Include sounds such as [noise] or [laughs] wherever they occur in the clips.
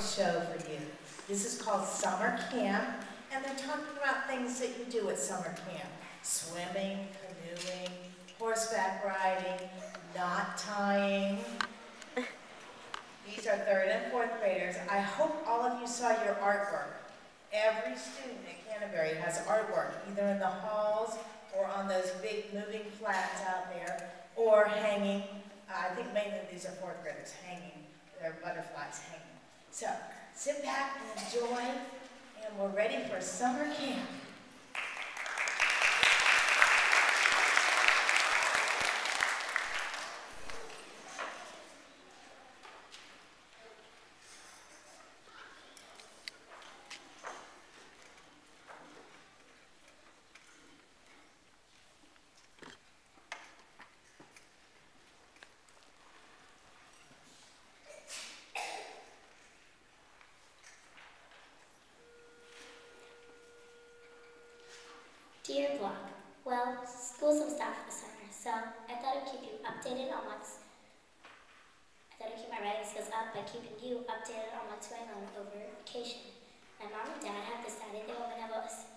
show for you. This is called summer camp, and they're talking about things that you do at summer camp. Swimming, canoeing, horseback riding, knot tying. These are third and fourth graders. I hope all of you saw your artwork. Every student at Canterbury has artwork, either in the halls or on those big moving flats out there, or hanging. I think mainly these are fourth graders hanging, their butterflies hanging. So sit back and enjoy, and we're ready for summer camp. Dear blog, well, school's almost out for the summer, so I thought I'd keep you updated on what's. I thought I'd keep my writing skills up by keeping you updated on what's going on over vacation. My mom and dad have decided they want to have us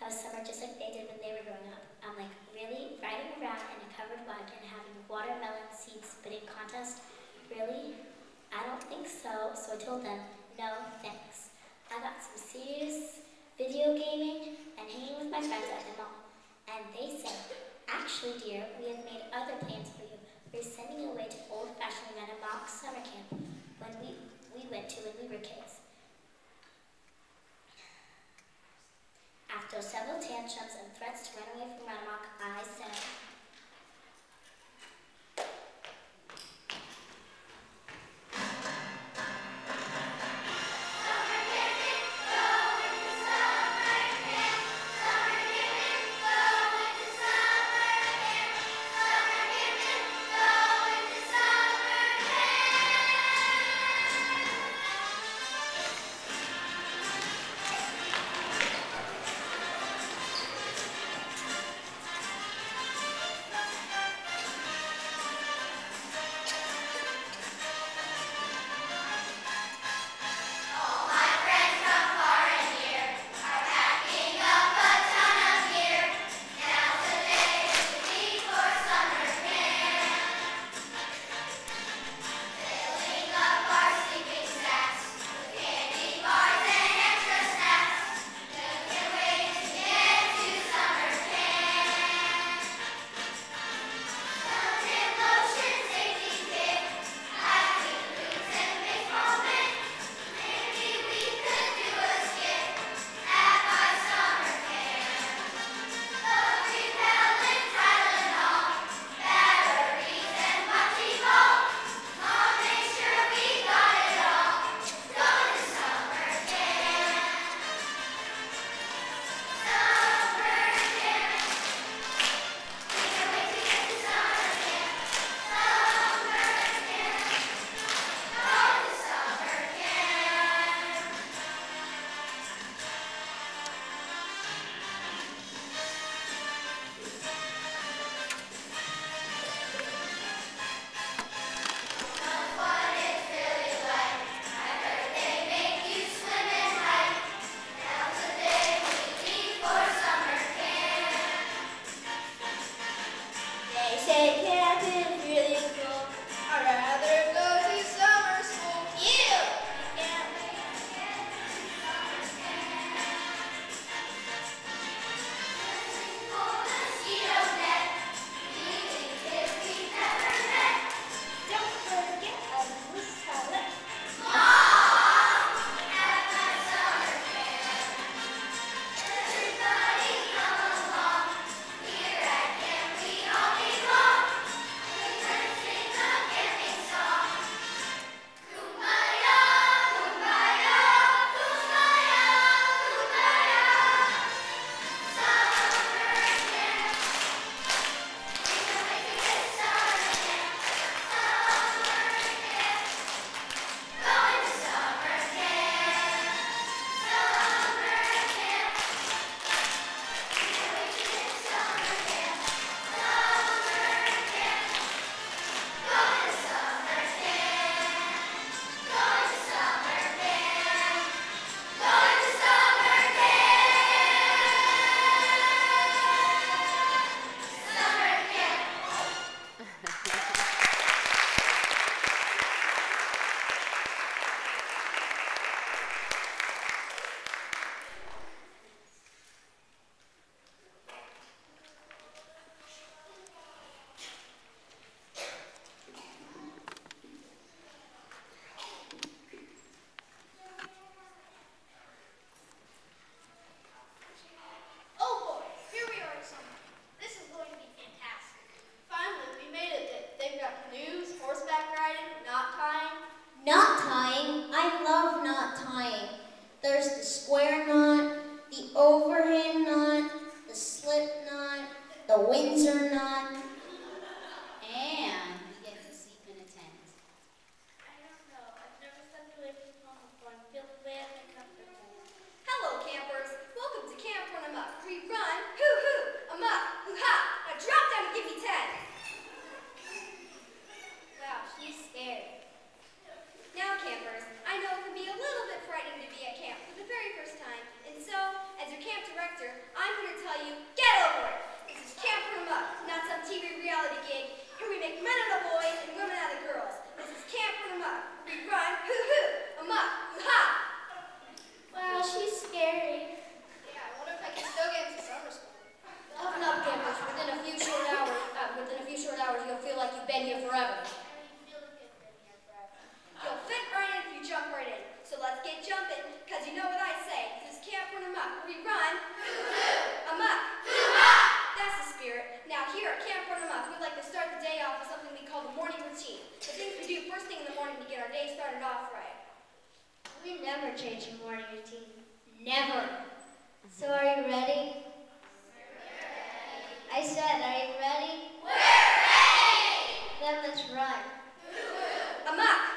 have a summer just like they did when they were growing up. I'm like, really? Riding around in a covered wagon having a watermelon seed spitting contest? Really? I don't think so, so I told them, no thanks. I got some serious video gaming, and hanging with my friends at the mall. And they said, actually dear, we have made other plans for you. We're sending you away to old-fashioned Meadowlark summer camp when we, we went to when we were. After several tantrums and threats to run away from We run amok. That's the spirit. Now here at Camp Run Amok, we like to start the day off with something we call the morning routine. The things we do first thing in the morning to get our day started off right. We never change your morning routine. Never. So are you ready? I said, are you ready? We're ready! Then let's run. Amok!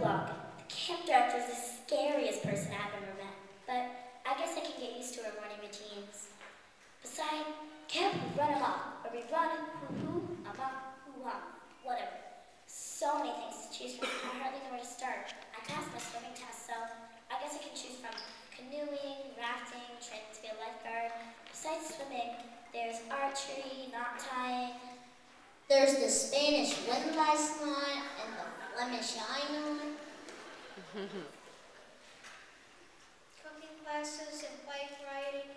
Dear blog, the camp director is the scariest person I've ever met, but I guess I can get used to her morning routines. Besides, camp we run amok, or we run hoo-hoo, amok, hoo-ha, whatever. So many things to choose from, I hardly know where to start. I passed my swimming test, so I guess I can choose from canoeing, rafting, training to be a lifeguard. Besides swimming, there's archery, knot tying, There's the Spanish windlass knot and the Flemish eye knot. cooking classes and bike riding,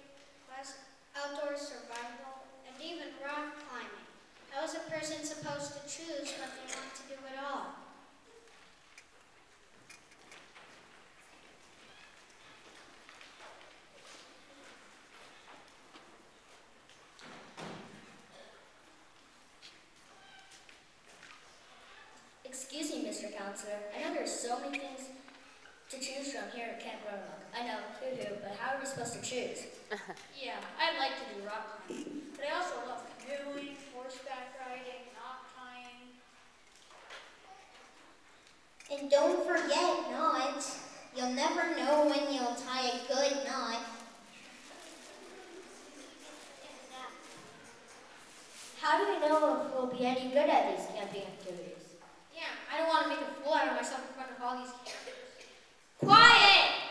class, outdoor survival, and even rock climbing. How is a person supposed to choose what they want to do at all? Excuse me, Mr. Counselor. I know there are so many things to choose from here at Camp Run Amok. I know, hoo-hoo, but how are we supposed to choose? [laughs] Yeah, I'd like to do rock climbing, but I also love canoeing, horseback riding, knot tying. And don't forget knots. You'll never know when you'll tie a good knot. How do we know if we'll be any good at these camping activities? I don't want to make a fool out of myself in front of all these campers. Quiet!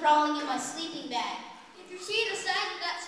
crawling in my sleeping bag. If you see the size of that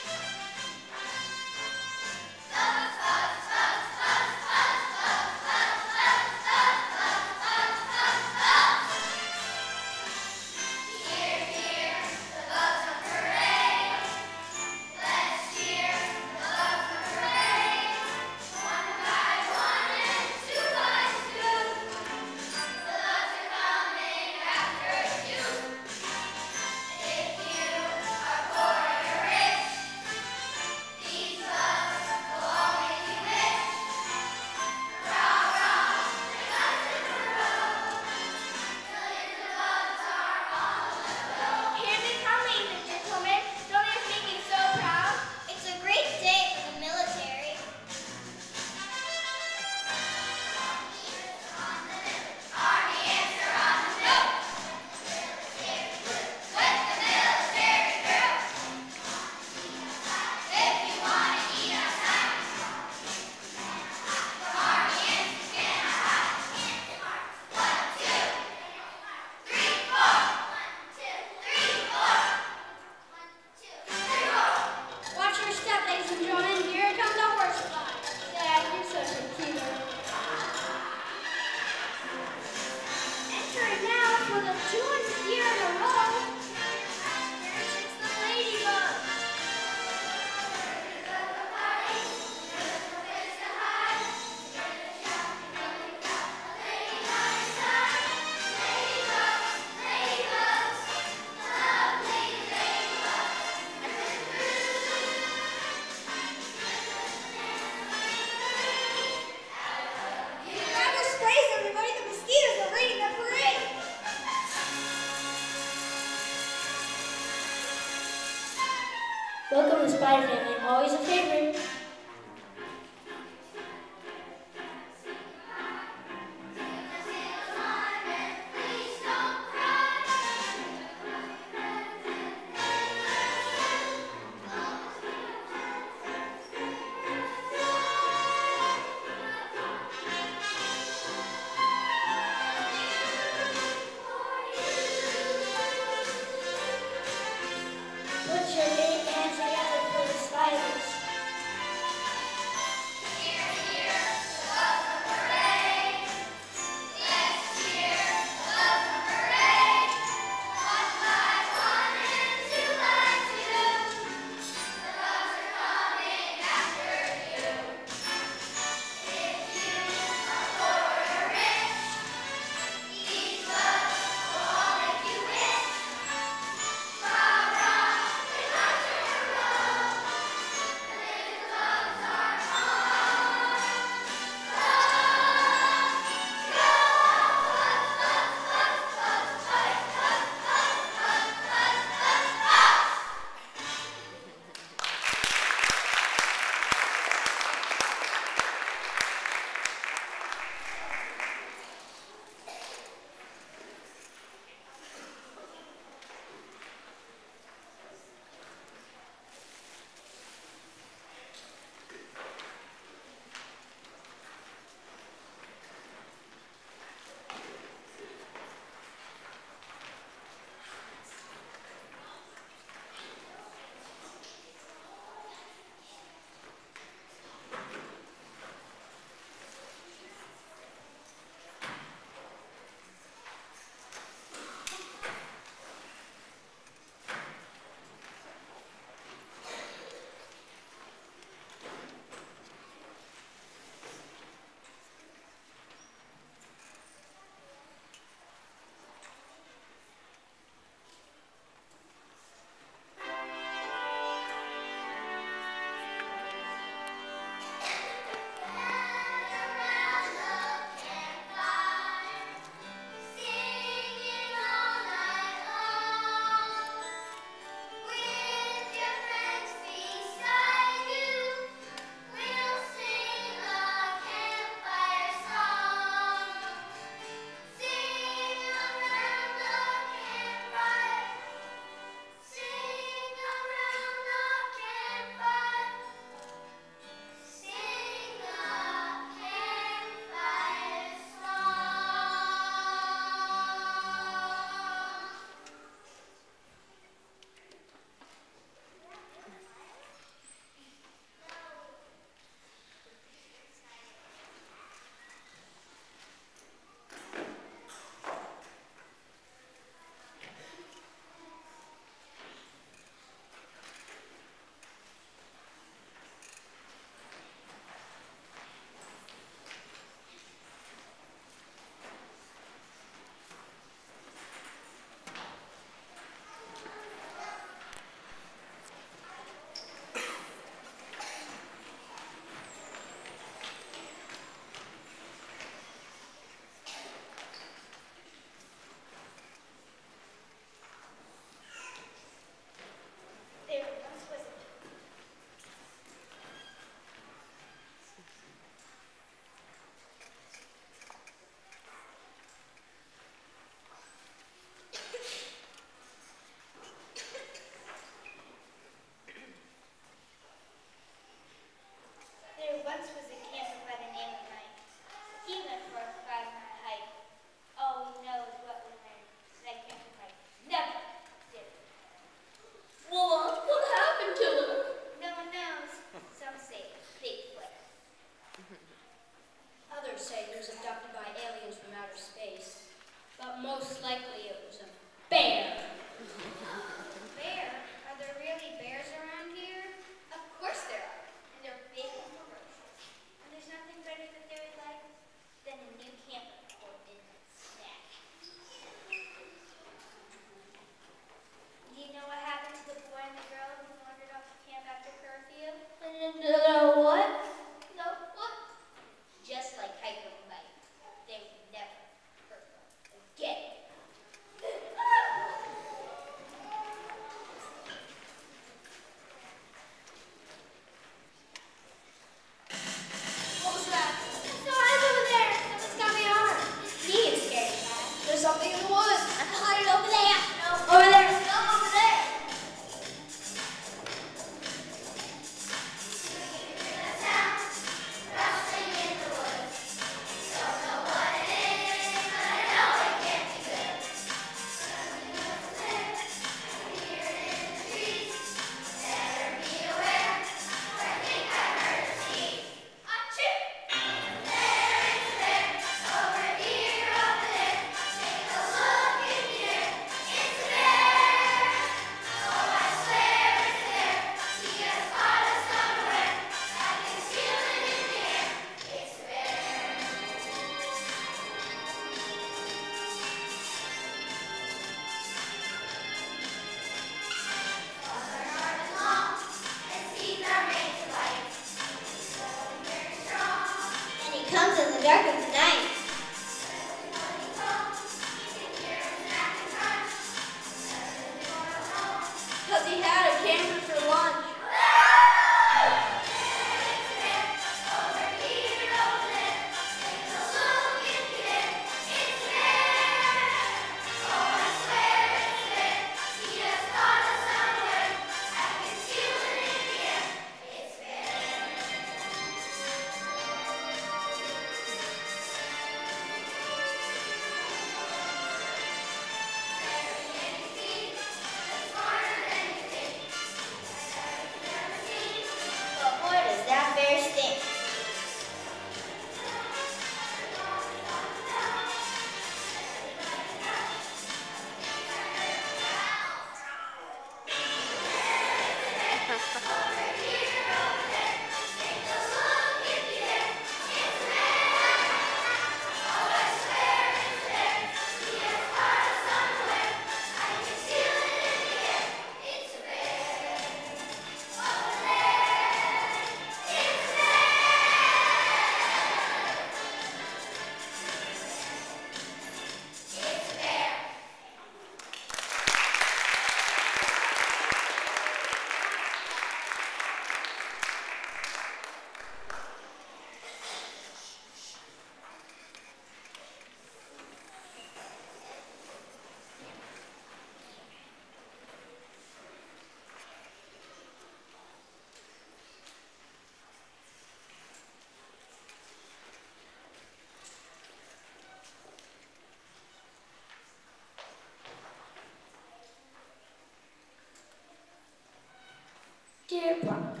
Dear Bronco,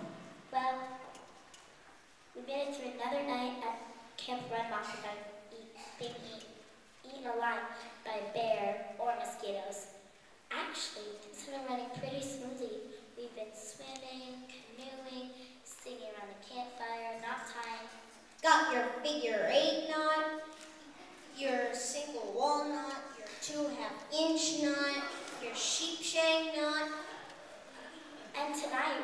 well, we made it through another night at Camp Red Mountain without eat, being eat, eaten alive by a bear or mosquitoes. Actually, things have been running pretty smoothly. We've been swimming, canoeing, singing around the campfire, knot tying. Got your figure eight knot, your single wall knot, your two half hitch knot, your sheepshank knot. And tonight,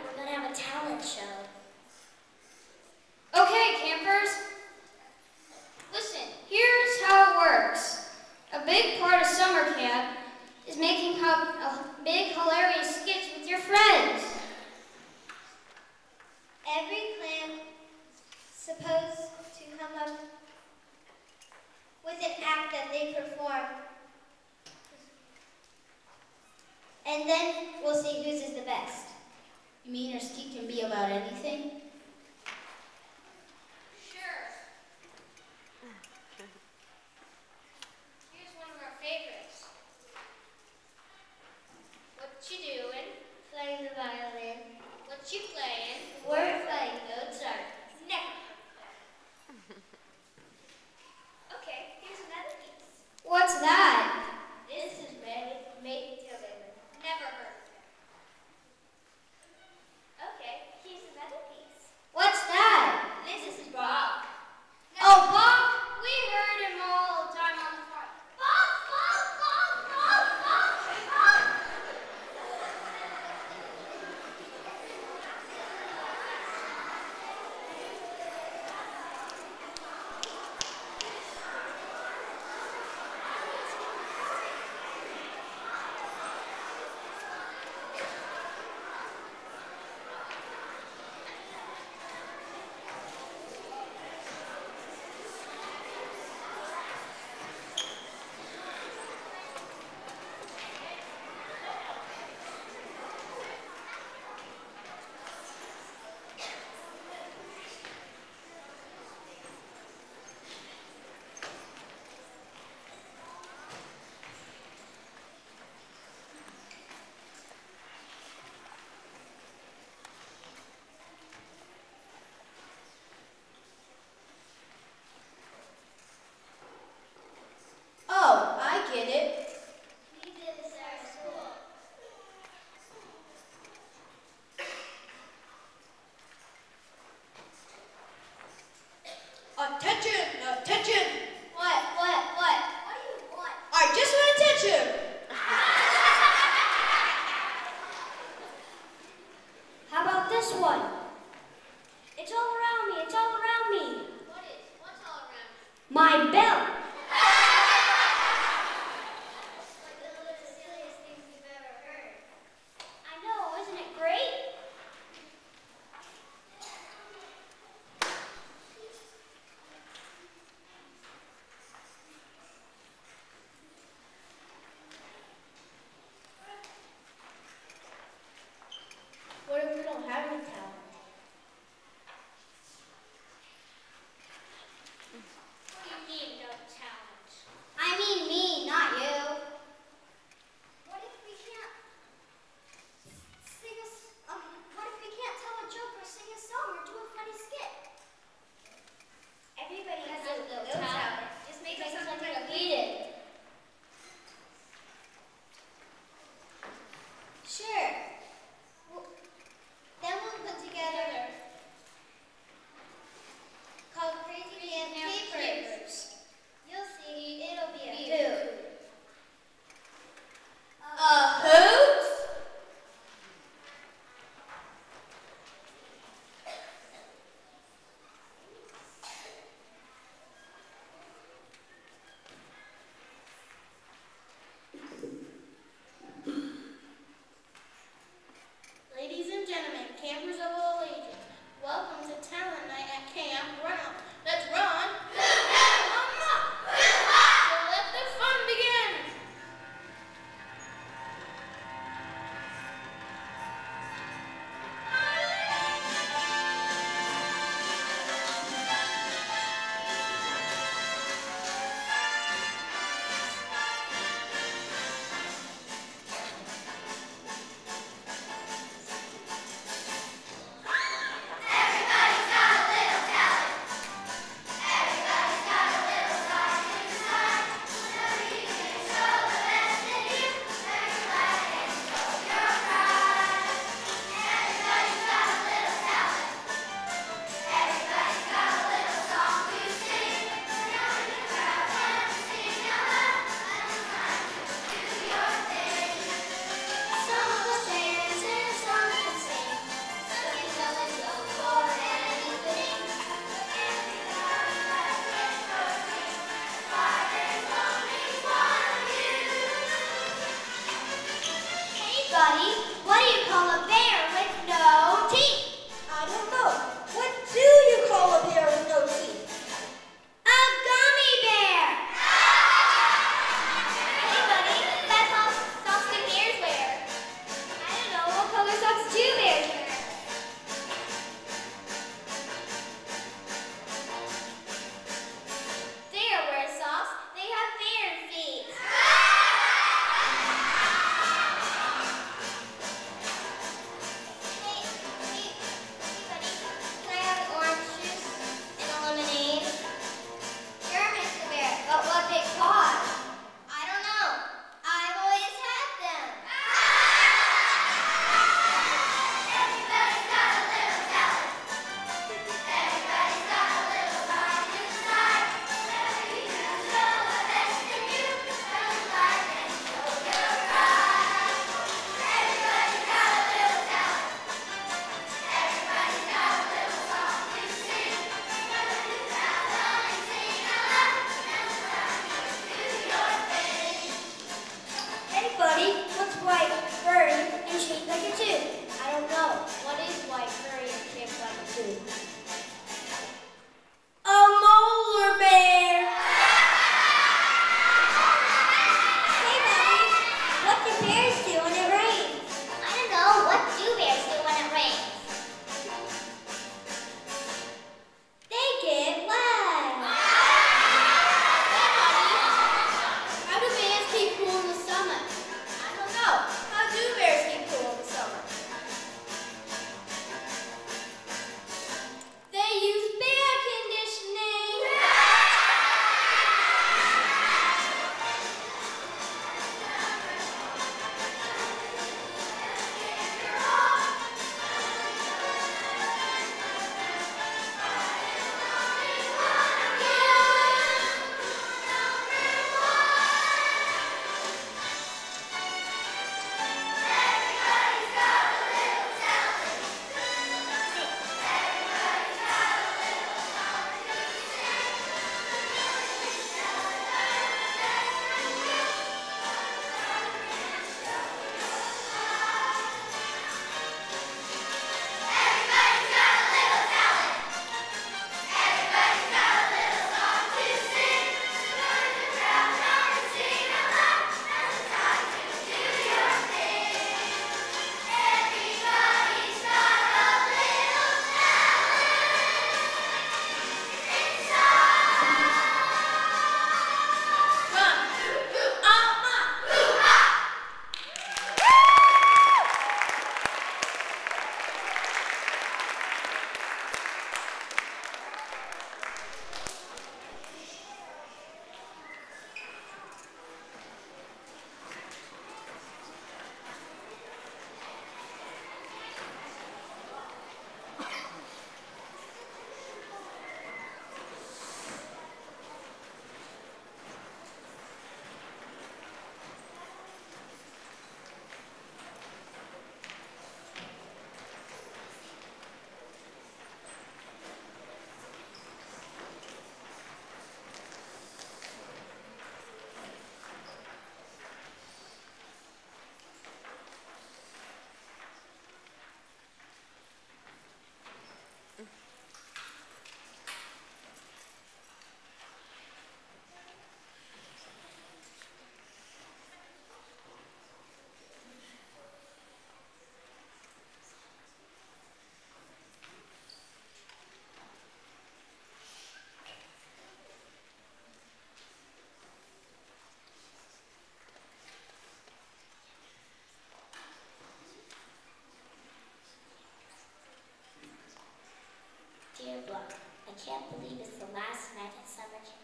believe it's the last night at summer camp.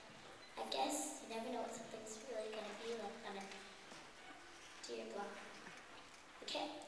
I guess you never know what something's really going to be like on a dear block. Okay.